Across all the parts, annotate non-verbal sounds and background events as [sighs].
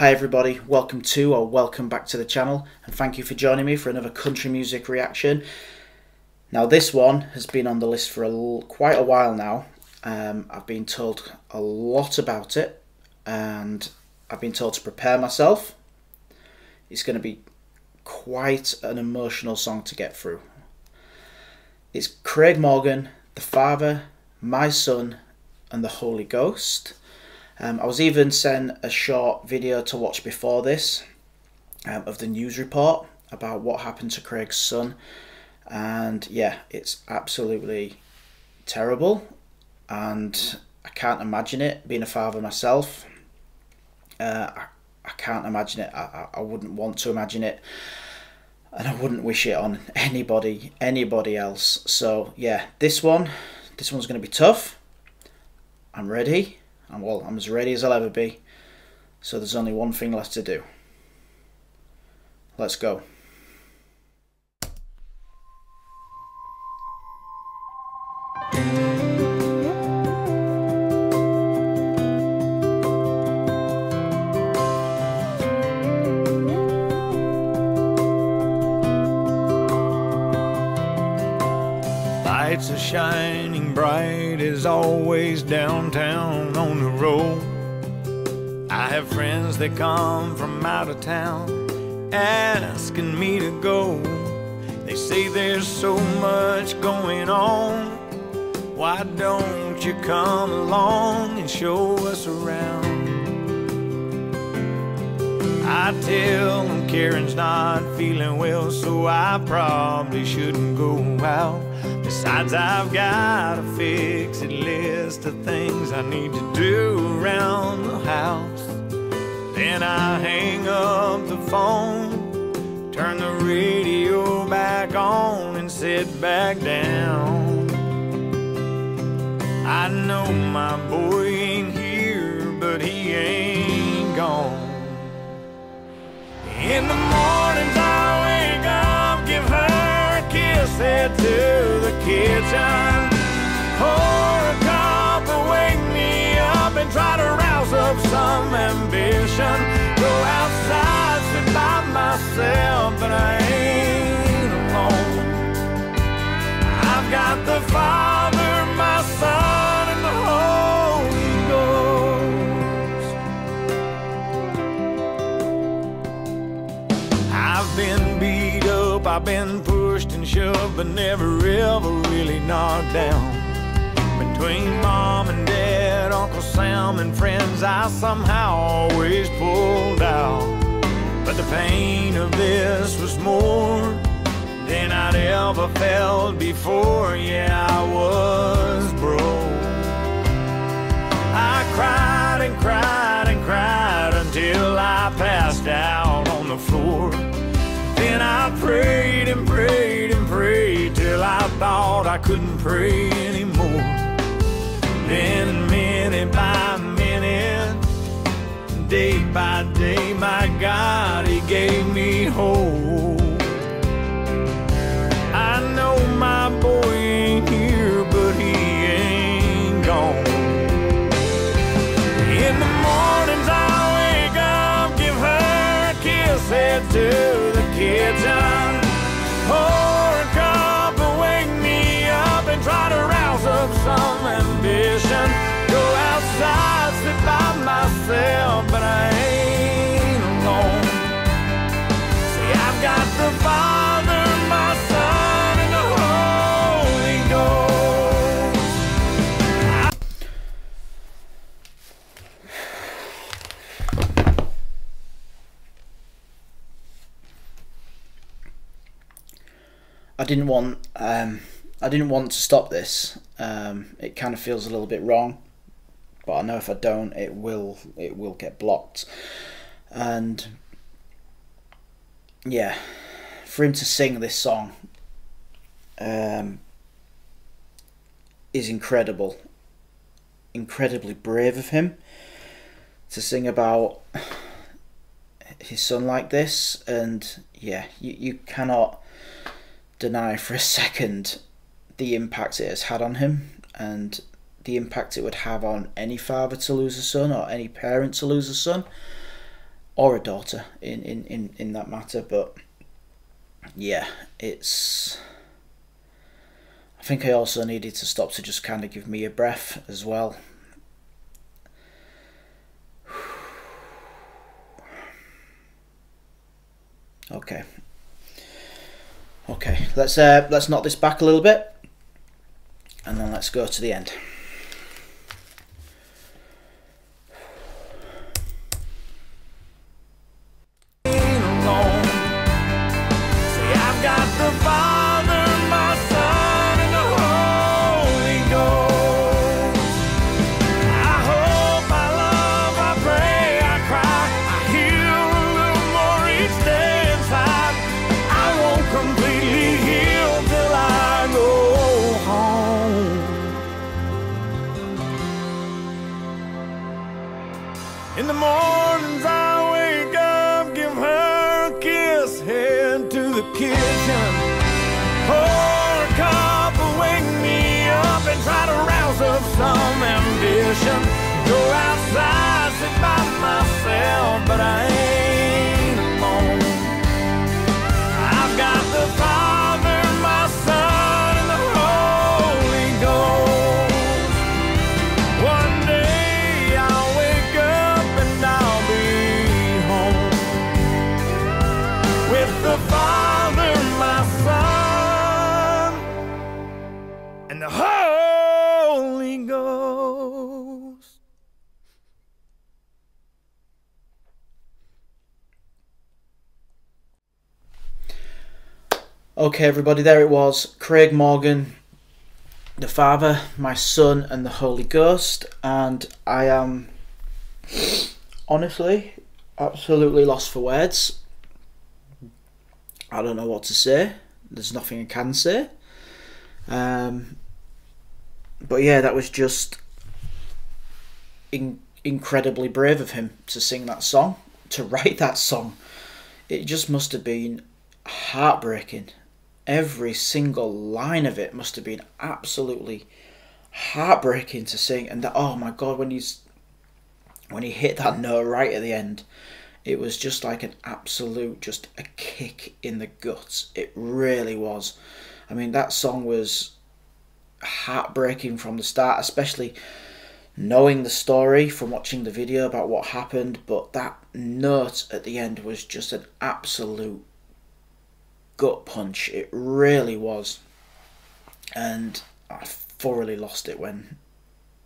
Hi everybody, welcome to or welcome back to the channel and thank you for joining me for another country music reaction. Now this one has been on the list for a, quite a while now. Um, I've been told a lot about it and I've been told to prepare myself. It's going to be quite an emotional song to get through. It's Craig Morgan, The Father, My Son and the Holy Ghost. Um, I was even sent a short video to watch before this um, of the news report about what happened to Craig's son. And yeah, it's absolutely terrible. And I can't imagine it being a father myself. Uh, I, I can't imagine it. I, I wouldn't want to imagine it. And I wouldn't wish it on anybody, anybody else. So yeah, this one, this one's going to be tough. I'm ready. I'm well, I'm as ready as I'll ever be. So there's only one thing left to do. Let's go. Lights are shining bright as always downtown on the road. I have friends that come from out of town asking me to go. They say there's so much going on. Why don't you come along and show us around? I tell them Karen's not feeling well, so I probably shouldn't go out. Besides, I've got a fixed list of things I need to do around the house. Then I hang up the phone, turn the radio back on, and sit back down. I know my boy ain't here, but he ain't gone. In the mornings head to the kitchen. Pour a cup and wake me up and try to rouse up some ambition. Go outside, sit by myself, but I ain't alone. I've got the Father, but never ever really knocked down. Between mom and dad, Uncle Sam and friends, I somehow always pulled out. But the pain of this was more than I'd ever felt before. Yeah, I was broke. I cried and cried and cried until I passed out on the floor. Then I prayed thought I couldn't pray anymore. Then minute by minute, day by day, my God, He gave me hope. I know my boy ain't here, but he ain't gone. In the mornings I wake up, give her a kiss, head to the kitchen. Pour I didn't want um, I didn't want to stop this. Um, it kind of feels a little bit wrong, but I know if I don't, it will it will get blocked. And yeah, for him to sing this song um, is incredible, incredibly brave of him to sing about his son like this. And yeah, you you cannot deny for a second the impact it has had on him and the impact it would have on any father to lose a son or any parent to lose a son. or a daughter in, in, in, in that matter. But yeah, it's. I think I also needed to stop to just kind of give me a breath as well. [sighs] Okay. Okay, let's uh, let's knock this back a little bit, and then let's go to the end. In the mornings I wake up, give her a kiss, head to the kitchen. Pour a cup, wake me up, and try to rouse up some ambition. Go outside, sit by myself, but I and the Holy Ghost. Okay, everybody, there it was. Craig Morgan, the Father, my Son, and the Holy Ghost. And I am honestly absolutely lost for words. I don't know what to say. There's nothing I can say. Um, but yeah, that was just in- incredibly brave of him to sing that song, to [laughs] write that song. It just must have been heartbreaking. Every single line of it must have been absolutely heartbreaking to sing. And that, oh my god, when he's when he hit that note right at the end, it was just like an absolute, just a kick in the guts. It really was. I mean, that song was heartbreaking from the start, especially knowing the story from watching the video about what happened. But that note at the end was just an absolute gut punch. It really was, and I thoroughly lost it when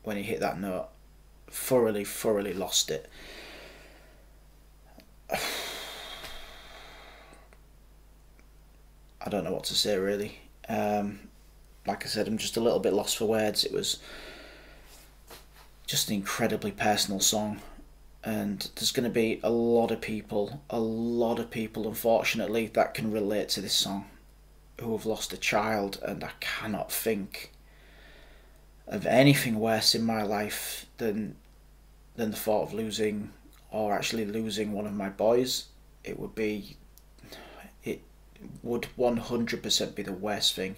when he hit that note. Thoroughly, thoroughly lost it. [sighs] I don't know what to say really. Um, like I said, I'm just a little bit lost for words. It was just an incredibly personal song, and there's going to be a lot of people, a lot of people, unfortunately, that can relate to this song who have lost a child, and I cannot think of anything worse in my life than than the thought of losing or actually losing one of my boys. It would be it would 100% be the worst thing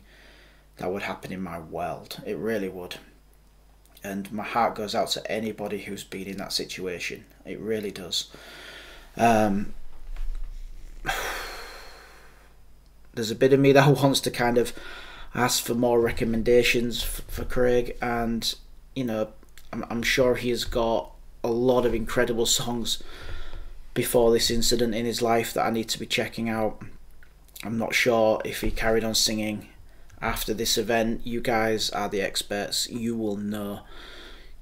that would happen in my world. It really would. And my heart goes out to anybody who's been in that situation. It really does. Um, [sighs] there's a bit of me that [laughs] wants to kind of ask for more recommendations for Craig, and you know, I'm, I'm sure he has got a lot of incredible songs before this incident in his life that I need to be checking out. I'm not sure if he carried on singing after this event. You guys are the experts. You will know.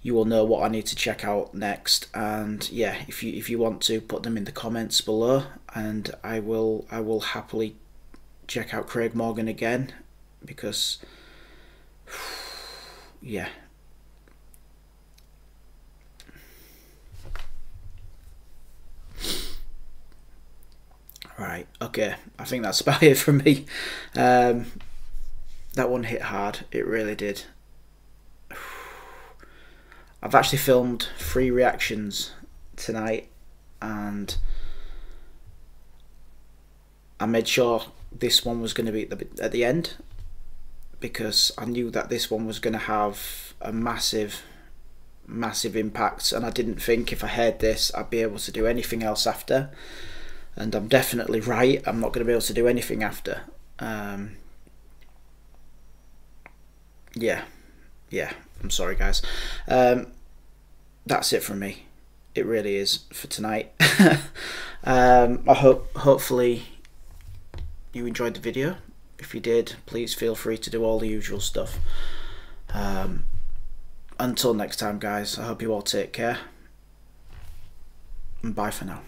You will know what I need to check out next. And yeah, if you if you want to put them in the comments below, and I will I will happily check out Craig Morgan again because [sighs] yeah. Right, okay. I think that's [laughs] about it from me. Um, that one hit hard. It really did. [sighs] I've actually filmed three reactions tonight and I made sure this one was going to be at the, at the end because I knew that this one was going to have a massive massive impact, and I didn't think if I heard this I'd be able to do anything else after. And I'm definitely right. I'm not going to be able to do anything after. Um, yeah, yeah. I'm sorry, guys. Um, that's it from me. It really is for tonight. [laughs] um, I hope, hopefully, you enjoyed the video. If you did, please feel free to do all the usual stuff. Um, until next time, guys, I hope you all take care. And bye for now.